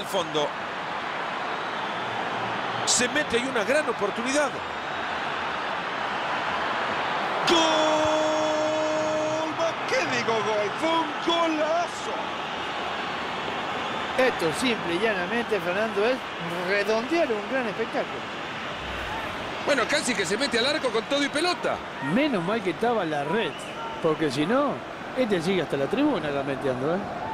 al fondo. Se mete ahí una gran oportunidad. ¡Gol! ¿Qué digo gol? Fue un golazo. Esto simple y llanamente, Fernando, es redondear un gran espectáculo. Bueno, casi que se mete al arco con todo y pelota. Menos mal que estaba la red, porque si no, este sigue hasta la tribuna gambeteando, ¿eh?